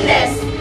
goodness.